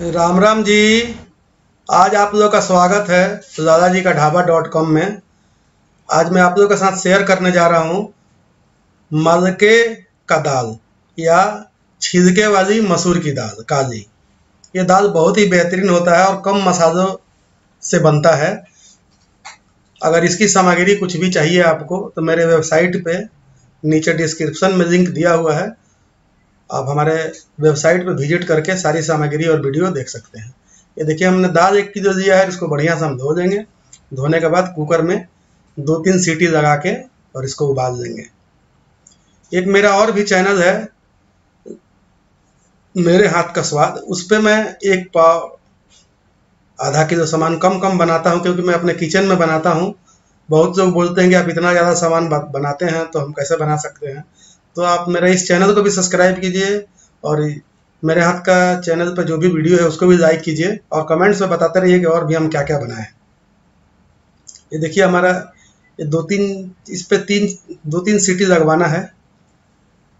राम राम जी, आज आप लोगों का स्वागत है दादाजी का ढाबा डॉट कॉम में। आज मैं आप लोगों के साथ शेयर करने जा रहा हूँ मलके का दाल या छिलके वाली मसूर की दाल, काली। ये दाल बहुत ही बेहतरीन होता है और कम मसालों से बनता है। अगर इसकी सामग्री कुछ भी चाहिए आपको तो मेरे वेबसाइट पे नीचे डिस्क्रिप्शन में लिंक दिया हुआ है। आप हमारे वेबसाइट पर विज़िट करके सारी सामग्री और वीडियो देख सकते हैं। ये देखिए, हमने दाल एक किलो दिया है, इसको बढ़िया से हम धो देंगे। धोने के बाद कुकर में दो तीन सीटी लगा के और इसको उबाल देंगे एक मेरा और भी चैनल है, मेरे हाथ का स्वाद। उस पर मैं एक पाव, आधा किलो सामान कम कम बनाता हूँ, क्योंकि मैं अपने किचन में बनाता हूँ। बहुत लोग बोलते हैं कि आप इतना ज़्यादा सामान बनाते हैं तो हम कैसे बना सकते हैं? तो आप मेरे इस चैनल को भी सब्सक्राइब कीजिए और मेरे हाथ का चैनल पर जो भी वीडियो है उसको भी लाइक कीजिए और कमेंट्स में बताते रहिए कि और भी हम क्या क्या बनाए ये देखिए हमारा ये दो तीन, इस पर तीन, दो तीन सीटी लगवाना है।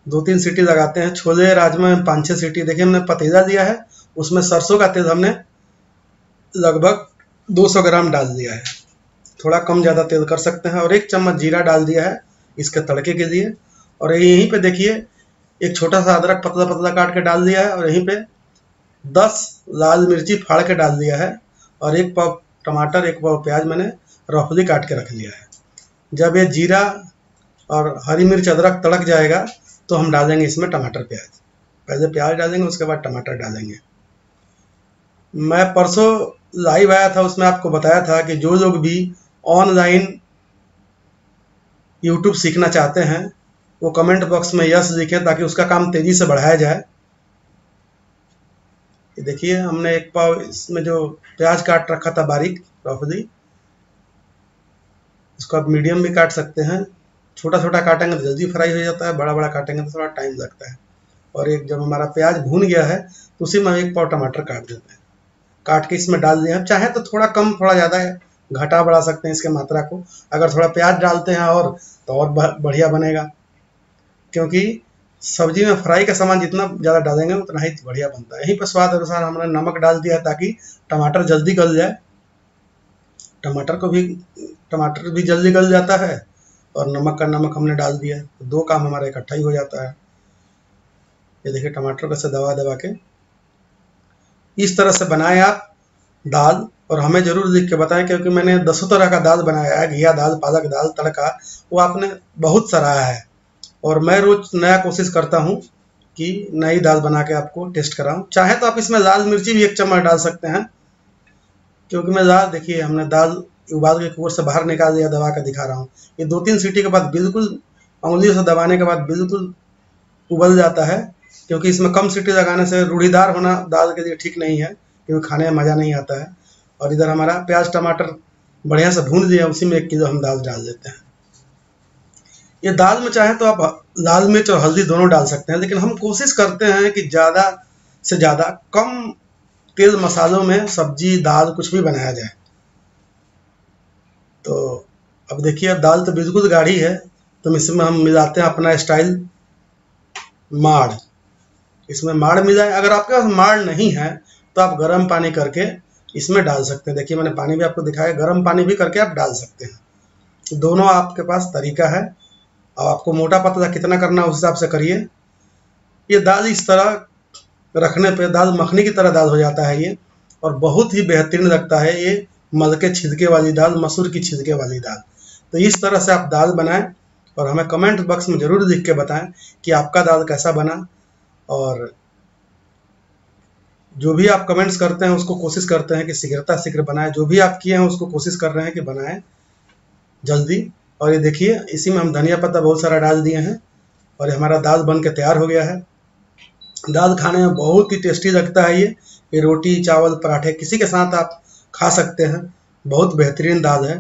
दो तीन सीटी लगाते हैं। छोले, राजमा में पाँच छः सीटी देखिए हमने पतीजा दिया है। उसमें सरसों का तेल हमने लगभग 200 ग्राम डाल दिया है। थोड़ा कम ज़्यादा तेल कर सकते हैं और एक चम्मच जीरा डाल दिया है इसके तड़के के लिए। और यहीं पे देखिए, एक छोटा सा अदरक पतला पतला काट के डाल दिया है और यहीं पे दस लाल मिर्ची फाड़ के डाल दिया है और एक पाव टमाटर, एक पाव प्याज मैंने रफली काट के रख लिया है। जब ये जीरा और हरी मिर्च अदरक तड़क जाएगा तो हम डालेंगे इसमें टमाटर प्याज। पहले प्याज डालेंगे, उसके बाद टमाटर डालेंगे। मैं परसों लाइव आया था, उसमें आपको बताया था कि जो लोग भी ऑनलाइन यूट्यूब सीखना चाहते हैं वो कमेंट बॉक्स में यस लिखें ताकि उसका काम तेज़ी से बढ़ाया जाए। ये देखिए, हमने एक पाव इसमें जो प्याज काट रखा था बारीक, रफली, इसको आप मीडियम भी काट सकते हैं। छोटा छोटा काटेंगे तो जल्दी फ्राई हो जाता है बड़ा बड़ा काटेंगे तो थोड़ा टाइम लगता है। और एक जब हमारा प्याज भून गया है तो उसी में एक पाव टमाटर काट देते हैं। काट के इसमें डाल दिए चाहे तो थोड़ा कम, थोड़ा ज़्यादा है घटा बढ़ा सकते हैं इसके मात्रा को। अगर थोड़ा प्याज डालते हैं और तो और बढ़िया बनेगा। क्योंकि सब्ज़ी में फ्राई का सामान जितना ज़्यादा डालेंगे, उतना ही बढ़िया बनता है। यहीं पर स्वाद अनुसार हमने नमक डाल दिया है ताकि टमाटर जल्दी गल जाए। टमाटर को भी, टमाटर भी जल्दी गल जाता है और नमक का नमक हमने डाल दिया। तो दो काम हमारा इकट्ठा ही हो जाता है। ये देखिए, टमाटर कैसे दबा दबा के। इस तरह से बनाए आप दाल और हमें ज़रूर लिख के बताएँ, क्योंकि मैंने दसों तरह का दाल बनाया है। घिया दाल, पालक दाल, तड़का, वो आपने बहुत सराहा है। और मैं रोज नया कोशिश करता हूँ कि नई दाल बना के आपको टेस्ट कराऊँ। चाहे तो आप इसमें लाल मिर्ची भी एक चम्मच डाल सकते हैं, क्योंकि मैं दाल देखिए, हमने दाल उबाल के कुकर से बाहर निकाल दिया, दबा के दिखा रहा हूँ। ये दो तीन सीटी के बाद बिल्कुल, उंगलियों से दबाने के बाद बिल्कुल उबल जाता है, क्योंकि इसमें कम सीटी लगाने से रूढ़ीदार होना दाल के लिए ठीक नहीं है, क्योंकि खाने में मज़ा नहीं आता है। और इधर हमारा प्याज, टमाटर बढ़िया से भून दिया उसी में एक किलो हम दाल डाल देते हैं। ये दाल में चाहे तो आप लाल मिर्च और हल्दी दोनों डाल सकते हैं, लेकिन हम कोशिश करते हैं कि ज़्यादा से ज़्यादा कम तेल मसालों में सब्ज़ी, दाल कुछ भी बनाया जाए। तो अब देखिए अब दाल तो बिल्कुल गाढ़ी है तो इसमें हम मिलाते हैं अपना स्टाइल माड़। इसमें माड़ मिलाए अगर आपके पास माड़ नहीं है तो आप गर्म पानी करके इसमें डाल सकते हैं। देखिए, मैंने पानी भी आपको दिखाया, गर्म पानी भी करके आप डाल सकते हैं। दोनों आपके पास तरीका है। अब आपको मोटा पतला कितना करना है, उस हिसाब से करिए। ये दाल इस तरह रखने पे, दाल मखनी की तरह दाल हो जाता है ये, और बहुत ही बेहतरीन लगता है ये मल के छिलके वाली दाल, मसूर की छिलके वाली दाल। तो इस तरह से आप दाल बनाएँ, और हमें कमेंट बॉक्स में ज़रूर लिख के बताएँ कि आपका दाल कैसा बना, और जो भी आप कमेंट्स करते हैं, उसको कोशिश करते हैं कि शीघ्रता शीघ्र बनाए। जो भी आप किए हैं, उसको कोशिश कर रहे हैं कि बनाएँ जल्दी। और ये देखिए, इसी में हम धनिया पत्ता बहुत सारा डाल दिए हैं और ये हमारा दाल बन के तैयार हो गया है। दाल खाने में बहुत ही टेस्टी लगता है ये। ये रोटी, चावल, पराठे किसी के साथ आप खा सकते हैं। बहुत बेहतरीन दाल है।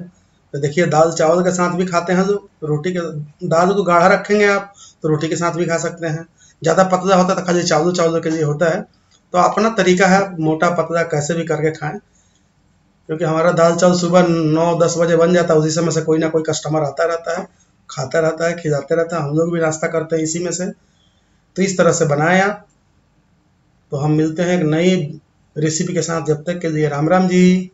तो देखिए, दाल, चावल के साथ भी खाते हैं लोग। रोटी के, दाल को गाढ़ा रखेंगे आप तो रोटी के साथ भी खा सकते हैं। ज़्यादा पतला होता है तो खाली चावल, चावलों के लिए होता है। तो अपना तरीका है मोटा पतला कैसे भी करके खाएँ। क्योंकि हमारा दाल चावल सुबह नौ, दस बजे बन जाता है, उसी समय से कोई ना कोई कस्टमर आता रहता है, खाता रहता है, खिलाते रहता है, हम लोग भी नाश्ता करते हैं इसी में से। तो इस तरह से बनाया। तो हम मिलते हैं एक नई रेसिपी के साथ, जब तक के लिए राम राम जी।